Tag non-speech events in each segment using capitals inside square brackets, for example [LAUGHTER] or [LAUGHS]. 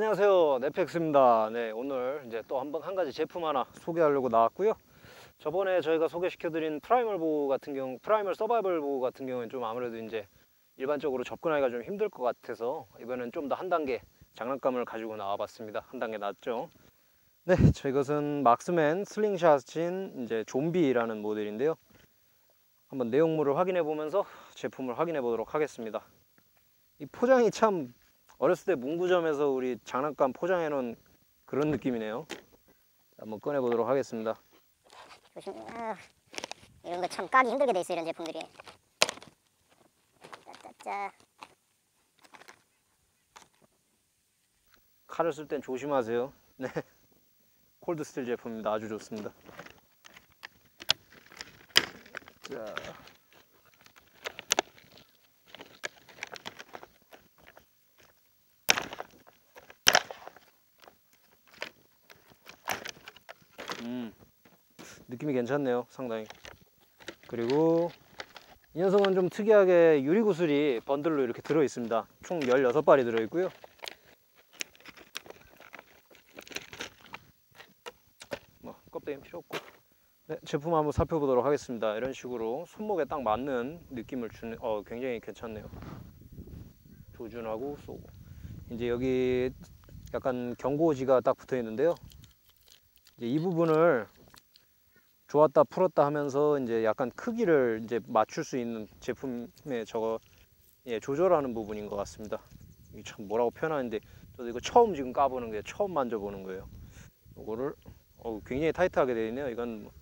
안녕하세요. NetPX입니다. 네 오늘 이제 또 한번 한 가지 제품 하나 소개하려고 나왔고요. 저번에 저희가 소개시켜드린 Primal Bow 같은 경우 Primal Survival Bow 같은 경우는 좀 아무래도 이제 일반적으로 접근하기가 좀 힘들 것 같아서 이번엔 좀 더 한 단계 장난감을 가지고 나와봤습니다. 한 단계 낫죠? 네 저희것은 Marksman Slingshot인 이제 좀비라는 모델인데요. 한번 내용물을 확인해 보면서 제품을 확인해 보도록 하겠습니다. 이 포장이 참 어렸을 때 문구점에서 우리 장난감 포장해 놓은 그런 느낌이네요. 한번 꺼내 보도록 하겠습니다. 조심. 아, 이런 거 참 까기 힘들게 돼 있어 이런 제품들이. 짜짜짜. 칼을 쓸 땐 조심하세요. [LAUGHS] 네. Cold Steel 제품입니다. 아주 좋습니다. 자. 음. 느낌이 괜찮네요. 상당히. 그리고 이 녀석은 좀 특이하게 유리구슬이 번들로 이렇게 들어 있습니다. 총 16발이 들어 있고요. 뭐 껍데기는 필요 없고 네, 제품 한번 살펴보도록 하겠습니다 이런 식으로 손목에 딱 맞는 느낌을 주는 어 굉장히 괜찮네요 조준하고 쏘고 이제 여기 약간 경고지가 딱 붙어 있는데요 이제 이 부분을 좋았다 풀었다 하면서 이제 약간 크기를 이제 맞출 수 있는 제품의 저거 예, 조절하는 부분인 것 같습니다 참 뭐라고 표현하는데 저도 이거 처음 지금 까보는 게 처음 만져보는 거예요 이거를 어, 굉장히 타이트하게 되어 있네요. 이건 뭐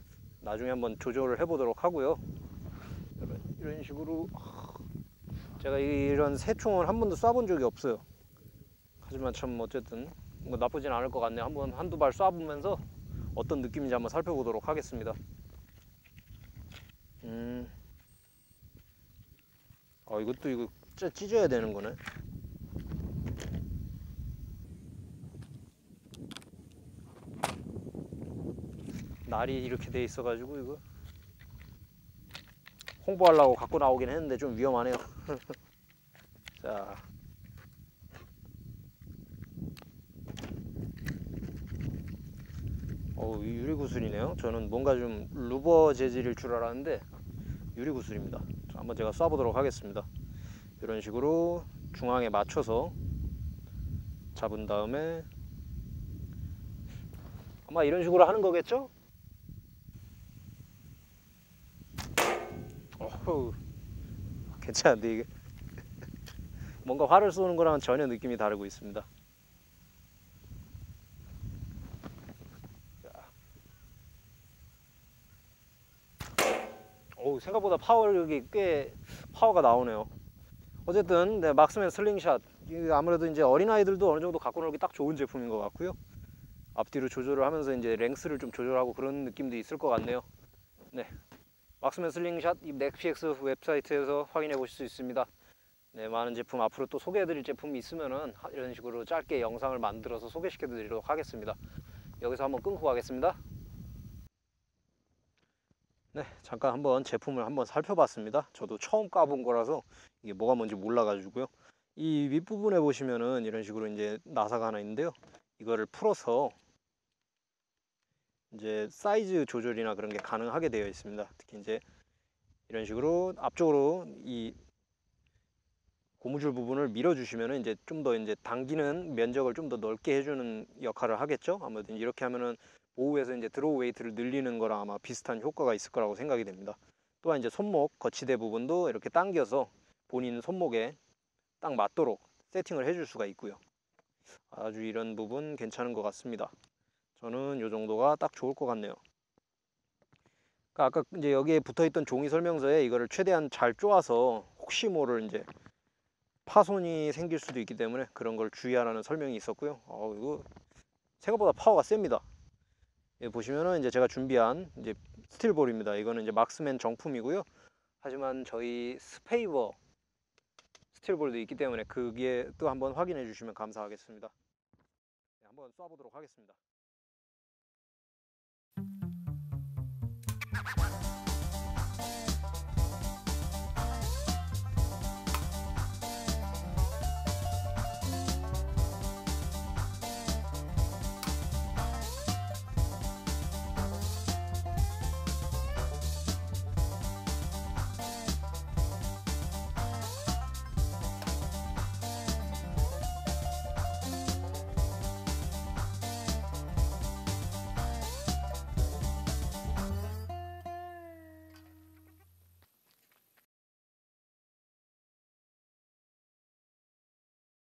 나중에 한번 조절을 해보도록 하고요. 이런, 이런 식으로 제가 이런 새총을 한 번도 쏴본 적이 없어요. 하지만 참 어쨌든 뭐 나쁘진 않을 것 같네요. 한번 한두 발 쏴보면서 어떤 느낌인지 한번 살펴보도록 하겠습니다. 음, 어 이것도 이거 찢- 찢어야 되는 거네. 날이 이렇게 돼 있어 가지고 이거 홍보하려고 갖고 나오긴 했는데 좀 위험하네요. [LAUGHS] 자, 어 유리 구슬이네요. 저는 뭔가 좀 루버 재질일 줄 알았는데 유리 구슬입니다. 자, 한번 제가 쏴보도록 하겠습니다. 이런 식으로 중앙에 맞춰서 잡은 다음에 아마 이런 식으로 하는 거겠죠? 어후, 괜찮은데 이게 [LAUGHS] 뭔가 활을 쏘는 거랑 전혀 느낌이 다르고 있습니다. 오 생각보다 파워력이 꽤 파워가 나오네요. 어쨌든 네, Marksman Slingshot 아무래도 이제 어린 아이들도 어느 정도 갖고 놀기 딱 좋은 제품인 것 같고요. 앞뒤로 조절을 하면서 이제 length를 좀 조절하고 그런 느낌도 있을 것 같네요. 네, Marksman Slingshot 이 NetPX 웹사이트에서 확인해 보실 수 있습니다. 네, 많은 제품 앞으로 또 소개해 드릴 제품이 있으면은 하- 이런 식으로 짧게 영상을 만들어서 소개시켜 드리도록 하겠습니다. 여기서 한번 끊고 가겠습니다. 네, 잠깐 한번 제품을 한번 살펴봤습니다. 저도 처음 까본 거라서 이게 뭐가 뭔지 몰라 가지고요. 이 윗부분에 보시면은 이런 식으로 이제 나사가 하나 있는데요. 이거를 풀어서 이제 사이즈 조절이나 그런 게 가능하게 되어 있습니다. 특히 이제 이런 식으로 앞쪽으로 이 고무줄 부분을 밀어주시면은 이제 좀 더 이제 당기는 면적을 좀 더 넓게 해주는 역할을 하겠죠. 아무래도 이렇게 하면은 Bow에서 이제 draw weight를 늘리는 거랑 아마 비슷한 효과가 있을 거라고 생각이 됩니다. 또한 이제 손목 거치대 부분도 이렇게 당겨서 본인 손목에 딱 맞도록 세팅을 해줄 수가 있고요. 아주 이런 부분 괜찮은 것 같습니다. 저는 이 정도가 딱 좋을 것 같네요. 그러니까 아까 이제 여기에 붙어있던 종이 설명서에 이거를 최대한 잘 쪼아서 혹시 모를 이제 파손이 생길 수도 있기 때문에 그런 걸 주의하라는 설명이 있었고요. 어 이거 생각보다 파워가 셉니다. 여기 보시면은 이제 제가 준비한 이제 steel ball입니다. 이거는 이제 Marksman 정품이고요. 하지만 저희 스페이버 steel ball도 있기 때문에 그게 또 한번 확인해 주시면 감사하겠습니다. 네, 한번 쏴보도록 하겠습니다.